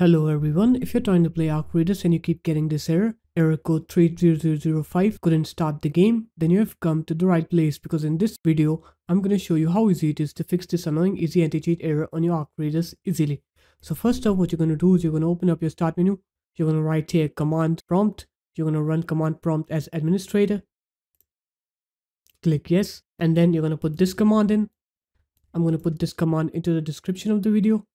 Hello everyone, if you're trying to play Arc and you keep getting this error, error code 30005 couldn't start the game, then you have come to the right place because in this video, I'm going to show you how easy it is to fix this annoying easy anti-cheat error on your Arc easily. So first off, what you're going to do is you're going to open up your start menu, you're going to write here command prompt, you're going to run command prompt as administrator, click yes, and then you're going to put this command in. I'm going to put this command into the description of the video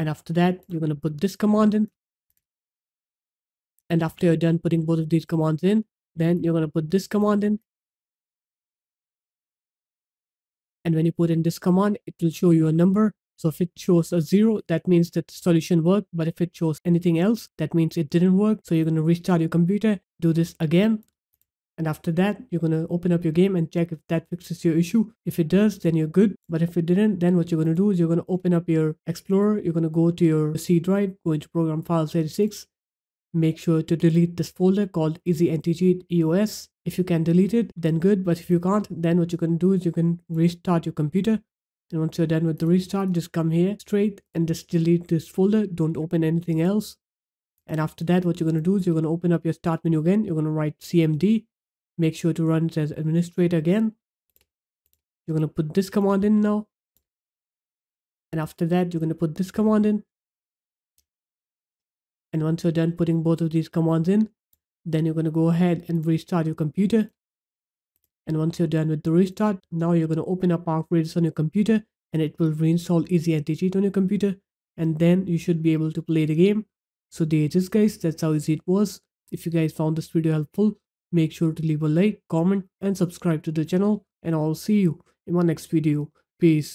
and after that you're going to put this command in. And after you're done putting both of these commands in then you're going to put this command in. And when you put in this command it will show you a number. So if it shows a zero that means that the solution worked. But if it shows anything else that means it didn't work. So you're going to restart your computer do this again and after that you're going to open up your game and check if that fixes your issue. If it does then you're good. But if it didn't then what you're going to do is you're going to open up your explorer. You're going to go to your c drive go into program files 86 make sure to delete this folder called easy anti-cheat eos if you can delete it then good. But if you can't then what you're going to do is you can restart your computer. And once you're done with the restart just come here straight and just delete this folder. Don't open anything else. And after that what you're going to do is you're going to open up your start menu again. You're going to write cmd make sure to run it as administrator again. You're going to put this command in now. And after that you're going to put this command in. And once you're done putting both of these commands in then you're going to go ahead and restart your computer. And once you're done with the restart now you're going to open up arc raiders on your computer and it will reinstall easy anti-cheat on your computer. And then you should be able to play the game. So there it is guys. That's how easy it was. If you guys found this video helpful Make sure to leave a like, comment and subscribe to the channel and I'll see you in my next video. Peace.